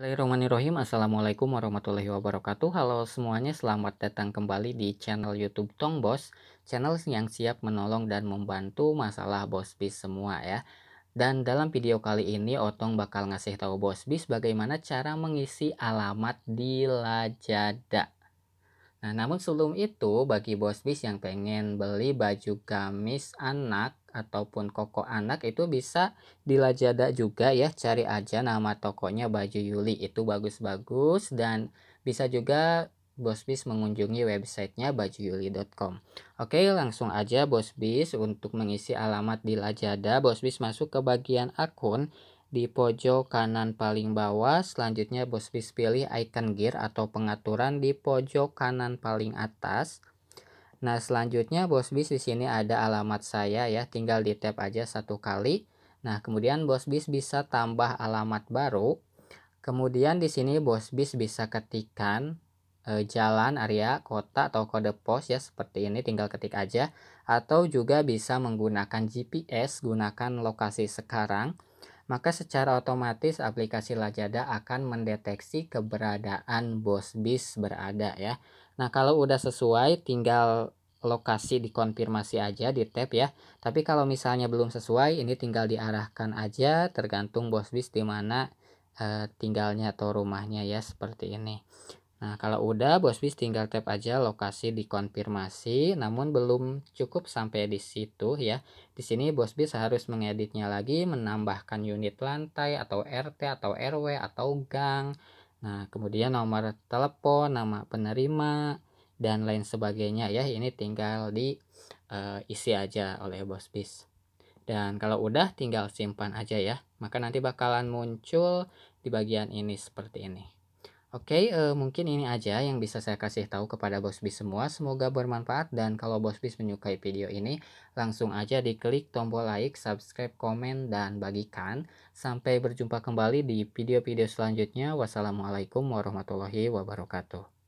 Bismillahirrahmanirrahim. Assalamualaikum warahmatullahi wabarakatuh. Halo semuanya selamat datang kembali di channel youtube Tong Bos Channel yang siap menolong dan membantu masalah bos bis semua ya. Dan dalam video kali ini Otong bakal ngasih tahu bos bis bagaimana cara mengisi alamat di Lajada Nah, namun sebelum itu, bagi bos bis yang pengen beli baju gamis anak ataupun koko anak itu bisa di Lazada juga ya, cari aja nama tokonya Baju Yuli itu bagus-bagus dan bisa juga bos bis mengunjungi websitenya bajuyuli.com. Oke, langsung aja bos bis untuk mengisi alamat di bos bis masuk ke bagian akun di pojok kanan paling bawah, selanjutnya bos bis pilih icon gear atau pengaturan di pojok kanan paling atas. Nah, selanjutnya bos bis di sini ada alamat saya ya, tinggal di tap aja satu kali. Nah, kemudian bos bis bisa tambah alamat baru. Kemudian di sini bos bis bisa ketikkan e, jalan, area, kota atau kode pos ya seperti ini tinggal ketik aja atau juga bisa menggunakan GPS gunakan lokasi sekarang maka secara otomatis aplikasi Lazada akan mendeteksi keberadaan bos bis berada ya. Nah, kalau udah sesuai tinggal lokasi dikonfirmasi aja di tab ya. Tapi kalau misalnya belum sesuai ini tinggal diarahkan aja tergantung bos bis di mana e, tinggalnya atau rumahnya ya seperti ini. Nah, kalau udah bos bis tinggal tap aja lokasi dikonfirmasi, namun belum cukup sampai di situ ya. Di sini bos bis harus mengeditnya lagi, menambahkan unit lantai atau RT atau RW atau gang. Nah, kemudian nomor telepon, nama penerima dan lain sebagainya ya. Ini tinggal diisi uh, aja oleh bos bis. Dan kalau udah tinggal simpan aja ya. Maka nanti bakalan muncul di bagian ini seperti ini. Oke, uh, mungkin ini aja yang bisa saya kasih tahu kepada Bos Bis semua. Semoga bermanfaat dan kalau Bos Bis menyukai video ini, langsung aja diklik tombol like, subscribe, komen, dan bagikan. Sampai berjumpa kembali di video-video selanjutnya. Wassalamualaikum warahmatullahi wabarakatuh.